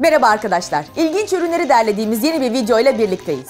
Merhaba arkadaşlar. İlginç ürünleri derlediğimiz yeni bir video ile birlikteyiz.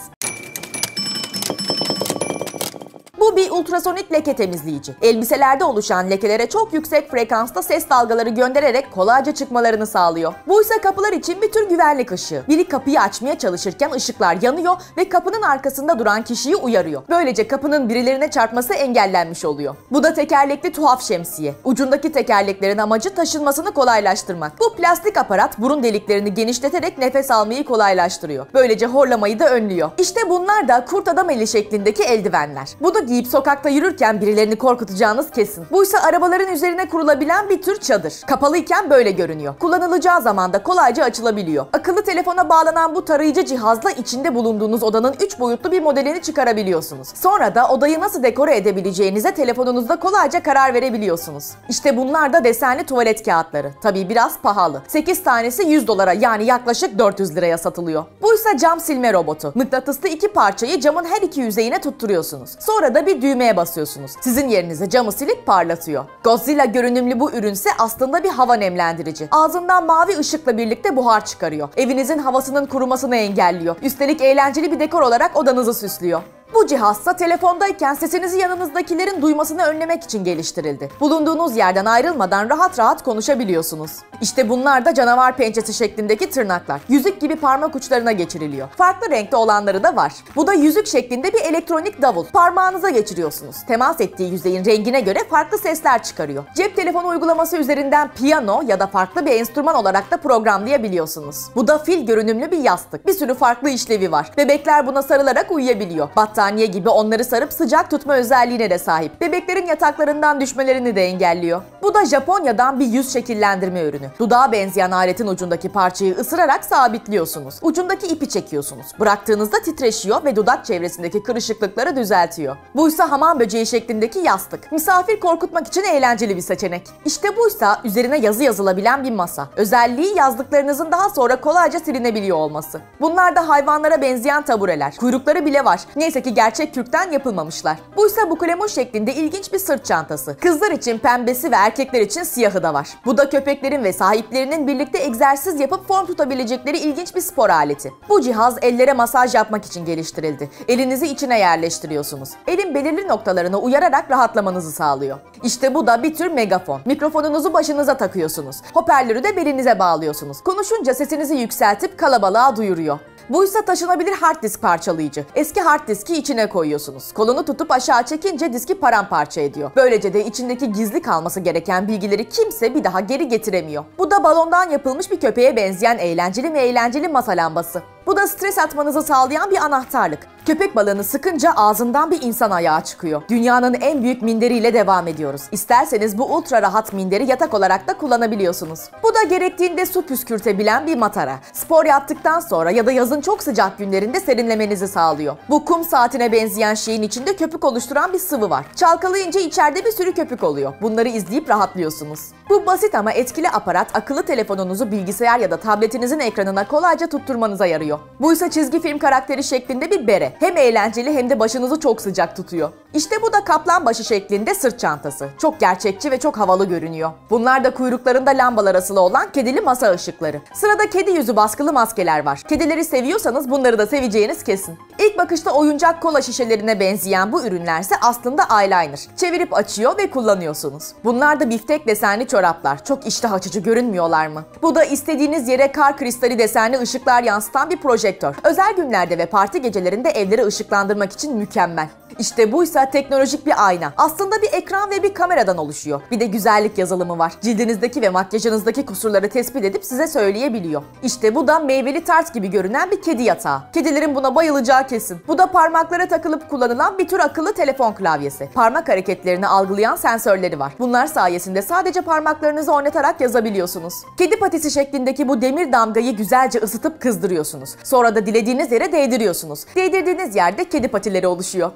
Bir ultrasonik leke temizleyici. Elbiselerde oluşan lekelere çok yüksek frekansta ses dalgaları göndererek kolayca çıkmalarını sağlıyor. Bu ise kapılar için bir tür güvenlik ışığı. Biri kapıyı açmaya çalışırken ışıklar yanıyor ve kapının arkasında duran kişiyi uyarıyor. Böylece kapının birilerine çarpması engellenmiş oluyor. Bu da tekerlekli tuhaf şemsiye. Ucundaki tekerleklerin amacı taşınmasını kolaylaştırmak. Bu plastik aparat burun deliklerini genişleterek nefes almayı kolaylaştırıyor. Böylece horlamayı da önlüyor. İşte bunlar da kurt adam eli şeklindeki eldivenler. Bunu giyip sokakta yürürken birilerini korkutacağınız kesin. Bu ise arabaların üzerine kurulabilen bir tür çadır. Kapalıyken böyle görünüyor. Kullanılacağı zaman da kolayca açılabiliyor. Akıllı telefona bağlanan bu tarayıcı cihazla içinde bulunduğunuz odanın 3 boyutlu bir modelini çıkarabiliyorsunuz. Sonra da odayı nasıl dekore edebileceğinize telefonunuzda kolayca karar verebiliyorsunuz. İşte bunlar da desenli tuvalet kağıtları. Tabii biraz pahalı. 8 tanesi 100 dolara yani yaklaşık 400 liraya satılıyor. Bu ise cam silme robotu. Mıknatıslı iki parçayı camın her iki yüzeyine tutturuyorsunuz. Sonra da bir düğmeye basıyorsunuz. Sizin yerinize camı silip parlatıyor. Godzilla görünümlü bu ürünse aslında bir hava nemlendirici. Ağzından mavi ışıkla birlikte buhar çıkarıyor. Evinizin havasının kurumasını engelliyor. Üstelik eğlenceli bir dekor olarak odanızı süslüyor. Bu cihazsa telefondayken sesinizi yanınızdakilerin duymasını önlemek için geliştirildi. Bulunduğunuz yerden ayrılmadan rahat rahat konuşabiliyorsunuz. İşte bunlar da canavar pençesi şeklindeki tırnaklar. Yüzük gibi parmak uçlarına geçiriliyor. Farklı renkte olanları da var. Bu da yüzük şeklinde bir elektronik davul. Parmağınıza geçiriyorsunuz. Temas ettiği yüzeyin rengine göre farklı sesler çıkarıyor. Cep telefonu uygulaması üzerinden piyano ya da farklı bir enstrüman olarak da programlayabiliyorsunuz. Bu da fil görünümlü bir yastık. Bir sürü farklı işlevi var. Bebekler buna sarılarak uyuyabiliyor. Battaniye gibi onları sarıp sıcak tutma özelliğine de sahip. Bebeklerin yataklarından düşmelerini de engelliyor. Bu da Japonya'dan bir yüz şekillendirme ürünü. Dudağa benzeyen aletin ucundaki parçayı ısırarak sabitliyorsunuz. Ucundaki ipi çekiyorsunuz. Bıraktığınızda titreşiyor ve dudak çevresindeki kırışıklıkları düzeltiyor. Bu ise hamam böceği şeklindeki yastık. Misafir korkutmak için eğlenceli bir seçenek. İşte buysa üzerine yazı yazılabilen bir masa. Özelliği yazdıklarınızın daha sonra kolayca silinebiliyor olması. Bunlar da hayvanlara benzeyen tabureler. Kuyrukları bile var. Neyse ki gerçek kürkten yapılmamışlar. Buysa buklemun şeklinde ilginç bir sırt çantası. Kızlar için pembesi ve erkekler için siyahı da var. Bu da köpeklerin ve sahiplerinin birlikte egzersiz yapıp form tutabilecekleri ilginç bir spor aleti. Bu cihaz ellere masaj yapmak için geliştirildi. Elinizi içine yerleştiriyorsunuz. Elin belirli noktalarına uyararak rahatlamanızı sağlıyor. İşte bu da bir tür megafon. Mikrofonunuzu başınıza takıyorsunuz. Hoparlörü de belinize bağlıyorsunuz. Konuşunca sesinizi yükseltip kalabalığa duyuruyor. Bu ise taşınabilir hard disk parçalayıcı. Eski hard diski içine koyuyorsunuz. Kolunu tutup aşağı çekince diski paramparça ediyor. Böylece de içindeki gizli kalması gereken bilgileri kimse bir daha geri getiremiyor. Bu da balondan yapılmış bir köpeğe benzeyen eğlenceli ve eğlenceli masa lambası. Bu da stres atmanızı sağlayan bir anahtarlık. Köpek balığını sıkınca ağzından bir insan ayağı çıkıyor. Dünyanın en büyük minderiyle devam ediyoruz. İsterseniz bu ultra rahat minderi yatak olarak da kullanabiliyorsunuz. Bu da gerektiğinde su püskürtebilen bir matara. Spor yaptıktan sonra ya da yazın çok sıcak günlerinde serinlemenizi sağlıyor. Bu kum saatine benzeyen şeyin içinde köpük oluşturan bir sıvı var. Çalkalayınca içeride bir sürü köpük oluyor. Bunları izleyip rahatlıyorsunuz. Bu basit ama etkili aparat akıllı telefonunuzu bilgisayar ya da tabletinizin ekranına kolayca tutturmanıza yarıyor. Bu ise çizgi film karakteri şeklinde bir bere. Hem eğlenceli hem de başınızı çok sıcak tutuyor. İşte bu da kaplan başı şeklinde sırt çantası. Çok gerçekçi ve çok havalı görünüyor. Bunlar da kuyruklarında lambalar asılı olan kedili masa ışıkları. Sırada kedi yüzü baskılı maskeler var. Kedileri seviyorsanız bunları da seveceğiniz kesin. İlk bakışta oyuncak kola şişelerine benzeyen bu ürünlerse aslında eyeliner. Çevirip açıyor ve kullanıyorsunuz. Bunlar da biftek desenli çoraplar. Çok iştah açıcı görünmüyorlar mı? Bu da istediğiniz yere kar kristali desenli ışıklar yansıtan bir projektör. Özel günlerde ve parti gecelerinde evleri ışıklandırmak için mükemmel. İşte buysa teknolojik bir ayna. Aslında bir ekran ve bir kameradan oluşuyor. Bir de güzellik yazılımı var. Cildinizdeki ve makyajınızdaki kusurları tespit edip size söyleyebiliyor. İşte bu da meyveli tart gibi görünen bir kedi yatağı. Kedilerin buna bayılacağı kesin. Bu da parmaklara takılıp kullanılan bir tür akıllı telefon klavyesi. Parmak hareketlerini algılayan sensörleri var. Bunlar sayesinde sadece parmaklarınızı oynatarak yazabiliyorsunuz. Kedi patisi şeklindeki bu demir damgayı güzelce ısıtıp kızdırıyorsunuz. Sonra da dilediğiniz yere değdiriyorsunuz. Değdirdiğiniz yerde kedi patileri oluşuyor.